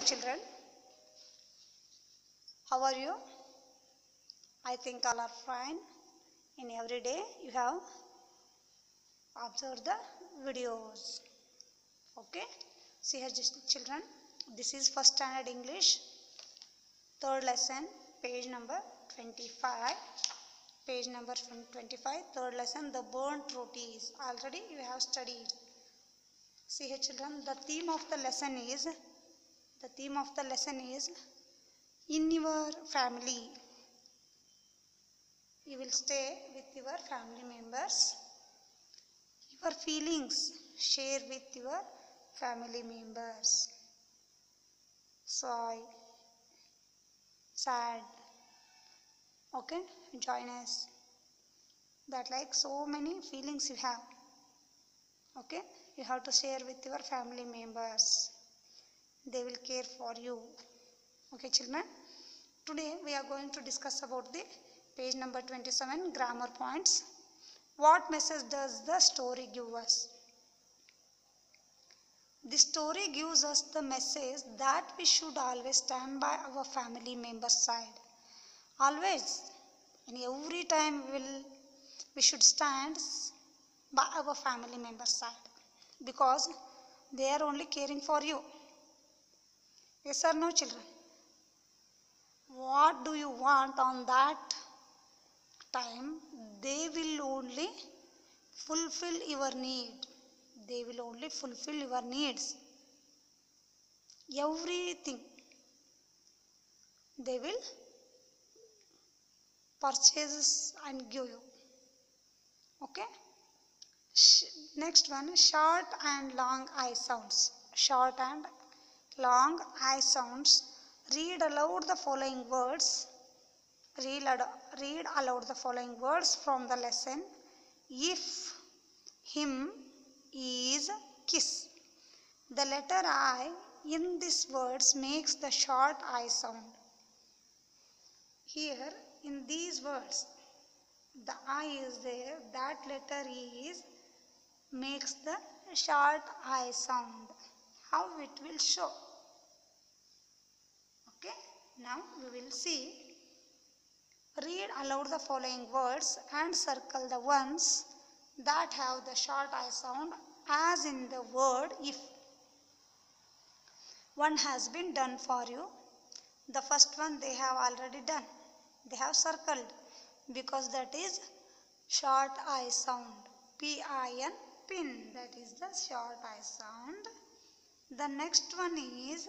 Children. How are you? I think all are fine. In every day you have observed the videos. Okay. See here children. This is first standard English. Third lesson page number 25. Page number 25. Third lesson the burnt rotis. Already you have studied. See here children. The theme of the lesson is the theme of the lesson is in your family. You will stay with your family members. Your feelings share with your family members. Soy, sad. Okay, join us. That like so many feelings you have. Okay, you have to share with your family members they will care for you. Okay children? Today we are going to discuss about the page number 27 grammar points. What message does the story give us? The story gives us the message that we should always stand by our family members side. Always. And every time we will we should stand by our family members side. Because they are only caring for you Yes or no, children? What do you want on that time? They will only fulfill your need. They will only fulfill your needs. Everything they will purchase and give you. Okay? Next one short and long I sounds. Short and long I sounds. Read aloud the following words. Read, read aloud the following words from the lesson. If, him, is, kiss. The letter I in these words makes the short I sound. Here in these words, the I is there, that letter is makes the short I sound. How it will show? Okay, now we will see. Read aloud the following words and circle the ones that have the short I sound as in the word if. One has been done for you. The first one they have already done. They have circled because that is short I sound. P-I-N, pin. That is the short I sound. The next one is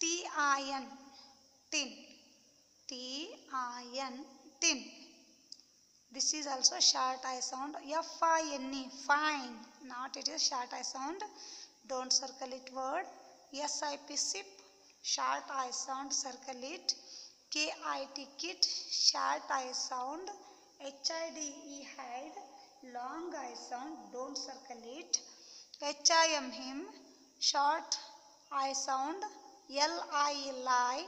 T-I-N, tin. T-I-N. This is also short I sound. F-I-N-E, fine. Not it is short I sound. Don't circle it word. S-I-P, sip. Short I sound, circle it. K-I-T, kit. Short I sound. H-I-D-E, hide. Long I sound. Don't circle it. H-I-M, him. Short I sound. L-I, lie.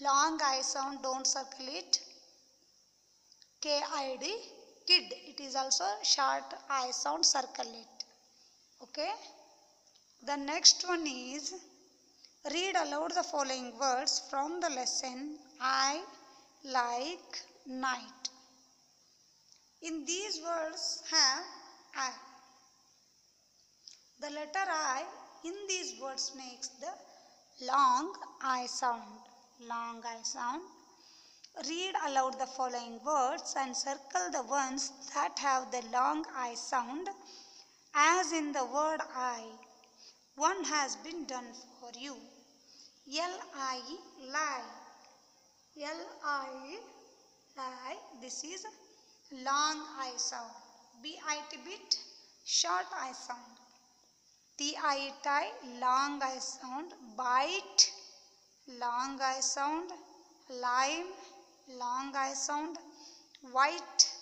Long I sound, don't circle it. K-I-D, kid. It is also short I sound, circle it. Okay. The next one is, read aloud the following words from the lesson, I like night. In these words have I. The letter I in these words makes the long I sound. Long I sound. Read aloud the following words and circle the ones that have the long I sound as in the word I. One has been done for you. L-I, lie. L-I, lie. This is long I sound. B-I-T, bit, short I sound. T-I, tie, long I sound. Bite, long I sound. Lime, long I sound. White,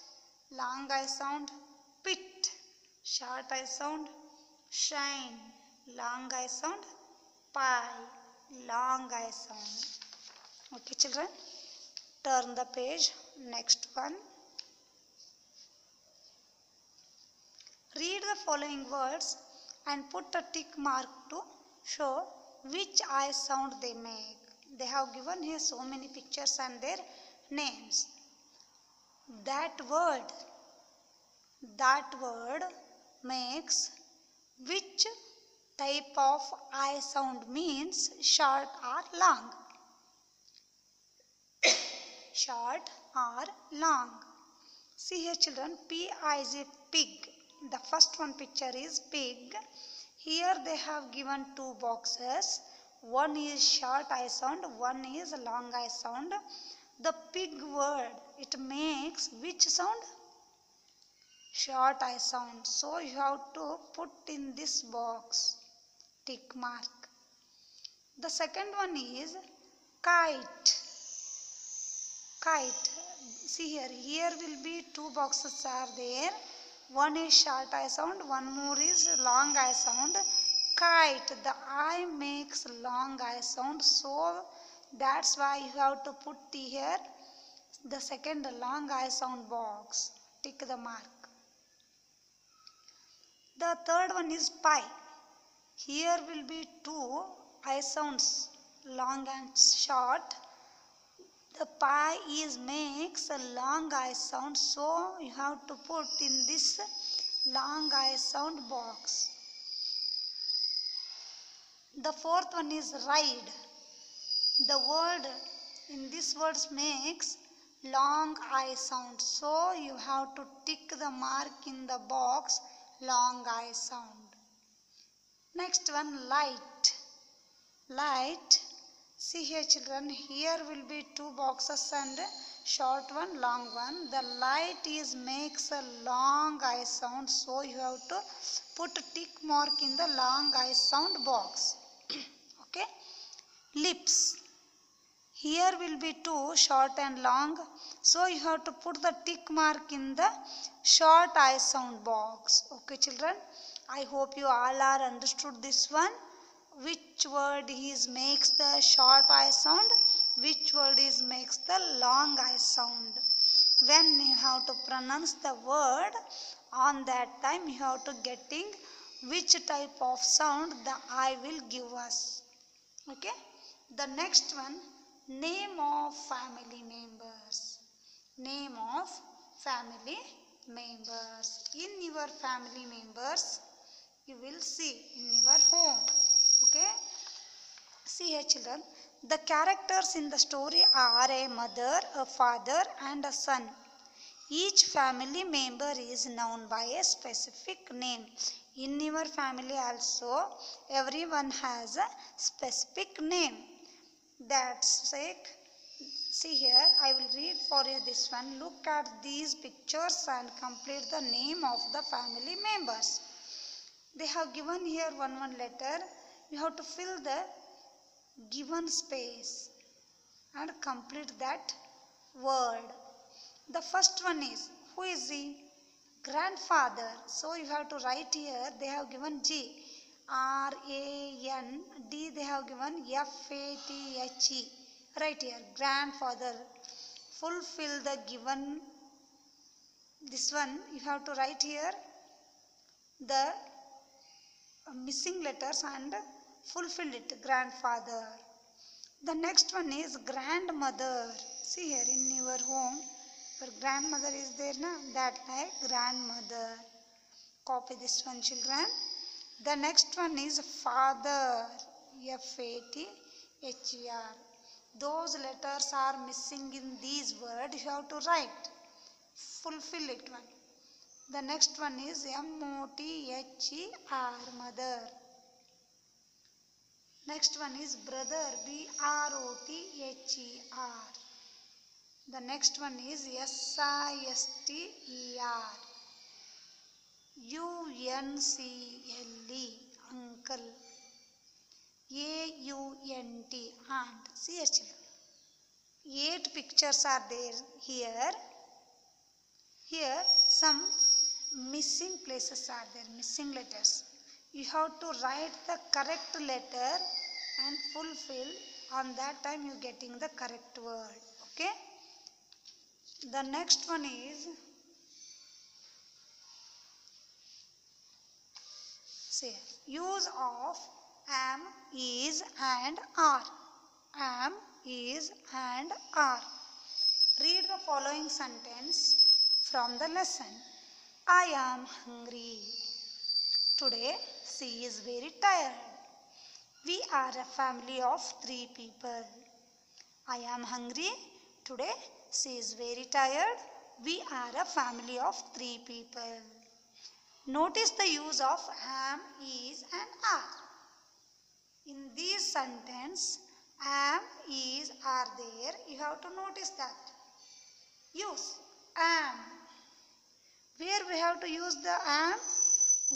long I sound. Pit, short I sound. Shine, long I sound. Pie, long I sound. Okay, children. Turn the page. Next one. Read the following words and put a tick mark to show which I sound they make. They have given here so many pictures and their names. That word, that word makes which type of I sound means short or long. short or long. See here children, P is a pig. The first one picture is pig. Here they have given two boxes. One is short I sound, one is long I sound. The pig word, it makes which sound? Short I sound. So you have to put in this box tick mark. The second one is kite. Kite. See here, here will be two boxes are there. One is short I sound, one more is long I sound. Kite, the I makes long I sound. So that's why you have to put the here the second long I sound box. Tick the mark. The third one is pie. Here will be two I sounds long and short. The pie is makes a long I sound so you have to put in this long I sound box. The fourth one is ride. The word in this words makes long I sound so you have to tick the mark in the box long I sound. Next one light. Light. See here children, here will be two boxes and short one, long one. The light is makes a long I sound so you have to put a tick mark in the long I sound box. okay. Lips. Here will be two short and long. So you have to put the tick mark in the short I sound box. Okay children. I hope you all are understood this one. Which word is makes the short I sound? Which word is makes the long I sound? When you have to pronounce the word, on that time you have to getting which type of sound the I will give us. Okay. The next one, name of family members. Name of family members. In your family members, you will see in your home okay see here children. The characters in the story are a mother a father and a son. Each family member is known by a specific name. In your family also everyone has a specific name. That's sake see here i will read for you this one. Look at these pictures and complete the name of the family members. They have given here one one letter. You have to fill the given space and complete that word. The first one is, who is he? Grandfather. So you have to write here, they have given G. R-A-N, D they have given F-A-T-H-E. Right here, grandfather. Fulfill the given, this one you have to write here the missing letters and fulfill it grandfather. The next one is grandmother. See here in your home your grandmother is there na? That like grandmother. Copy this one children. The next one is father. F a t h e r. Those letters are missing in these words. You have to write. Fulfill it one. The next one is M-O-T-H-E-R, mother. Next one is brother, B-R-O-T-H-E-R. The next one is S-I-S-T-E-R. U-N-C-L-E, uncle. A-U-N-T, aunt. See. Eight pictures are there here. Here some missing places are there, missing letters. You have to write the correct letter and fulfill. On that time you getting the correct word. Okay. The next one is say use of am, is and are. Am, is and are. Read the following sentence from the lesson. I am hungry. Today she is very tired. We are a family of three people. I am hungry. Today she is very tired. We are a family of three people. Notice the use of am, is and are. In this sentence, am, is, are there. You have to notice that. Use am. Where we have to use the am?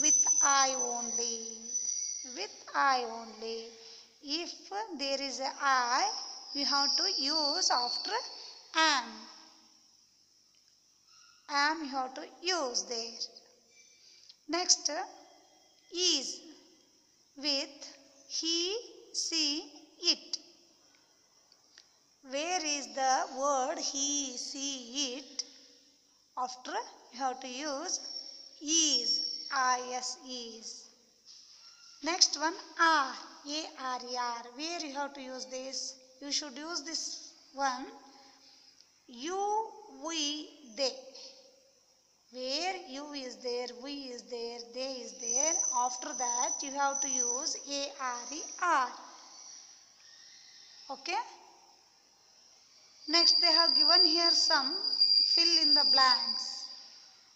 With I only. With I only. If there is a I, we have to use after am. Am you have to use there. Next, is with he, she, it. Where is the word he, she, it? After you have to use is, is, is. Next one, r, r. Where you have to use this? You should use this one. You, we, they. Where you is there, we is there, they is there. After that, you have to use a, r, e, r. Okay? Next, they have given here some fill in the blanks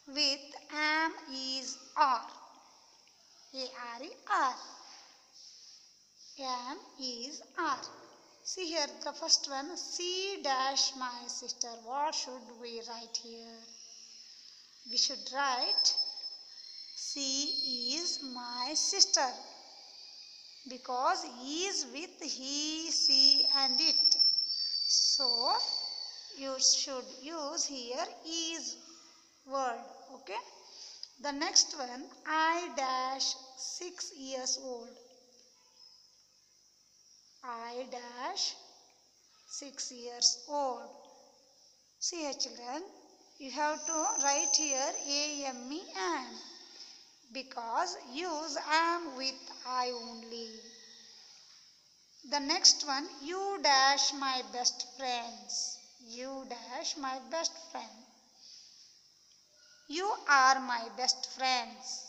with am, is, R, E, R. Am, is, R. See here, the first one, C dash my sister. What should we write here? We should write C is my sister because is with he, she and it. So you should use here is word. Okay. The next one I dash 6 years old. I dash 6 years old. See here children, you have to write here A-M-E am because use am with I only. The next one, you dash my best friends. You dash my best friend. You are my best friends.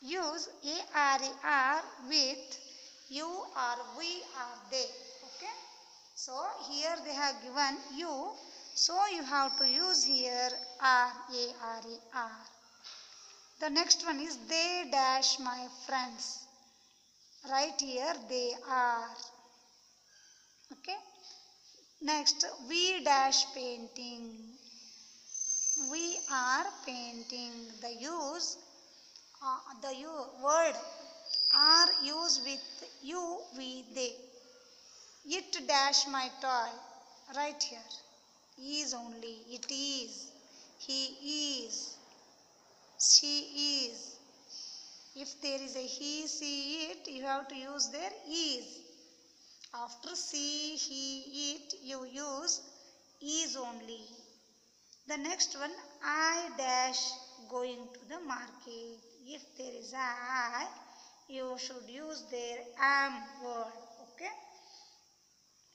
Use A-R-E-R with you are, we are they. Okay. So here they have given you. So you have to use here R A R E R. The next one is they dash my friends. Right here they are. Okay. Next we dash painting. We are painting. The use, uh, the u- word are used with you, we, they. It dash my toy. Right here. Is only. It is. He is. She is. If there is a he, she, it, you have to use there is. After she, he, it, you use is only. The next one, I dash going to the market. If there is a I, you should use their am word. Okay.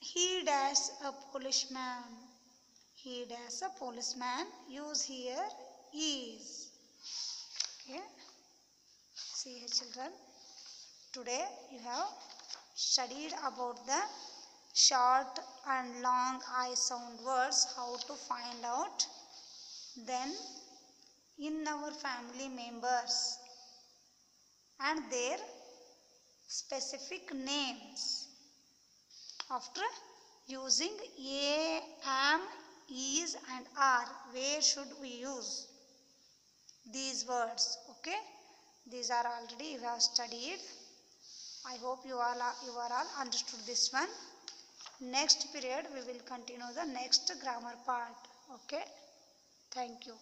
He dash a policeman. He dash a policeman. Use here is. Okay. See here children. Today you have studied about the short and long I sound words, how to find out. Then in our family members and their specific names. After using a, am, is and are, where should we use these words? Okay, these are already you have studied. I hope you all are, you are all understood this one. Next period we will continue the next grammar part. Okay, thank you.